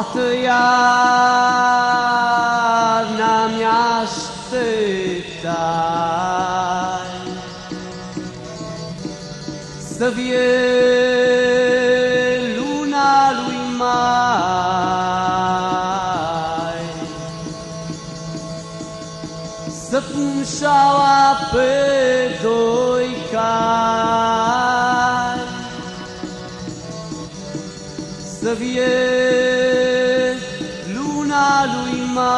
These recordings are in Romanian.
Toată iarna mi-așteptai. Să vie luna lui mai. Să pun șaua pe doi cai. Să vie luna lui mai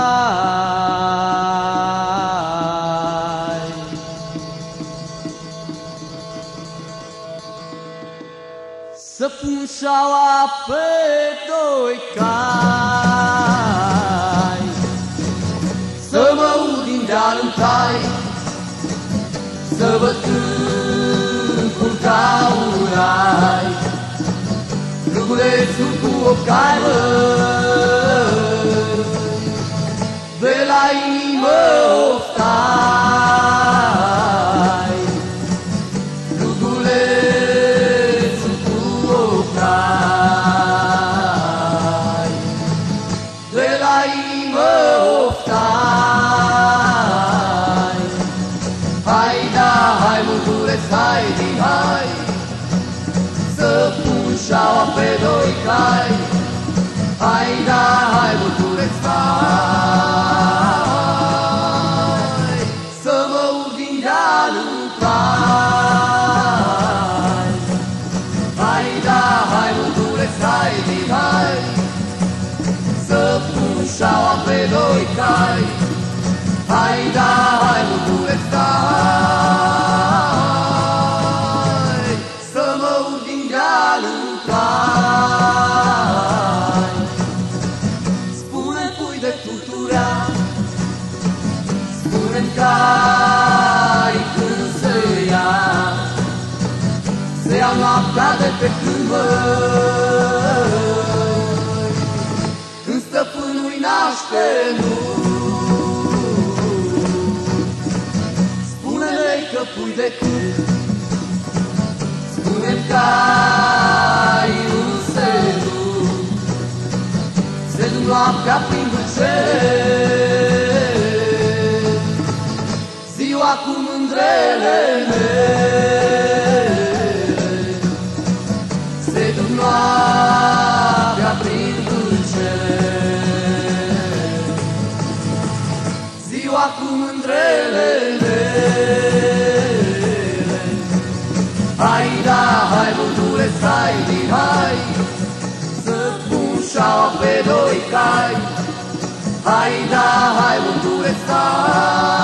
Să pun șaua pe doi cai. Să mă ud din deal în tai Să văd câmpul ca un rai Rugulețul cu o caimă De la inimă oftai. Rugulețul cu o cai De la inimă oftai Hai da, hai mântureț, hai din hai Să pun șaua pe doi cai. Hai da, pui de tuturea Spune-mi cai când se ia. Se ia noaptea de pe câmpări Când stăpânul naște nu Hai da, hai mântureț, hai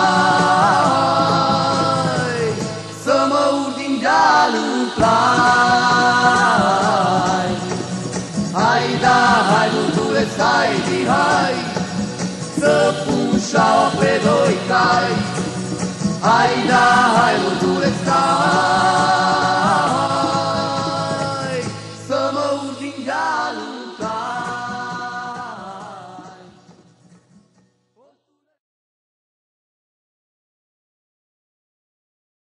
hai mântureț, hai din hai Să pun șaua pe doi cai. Hai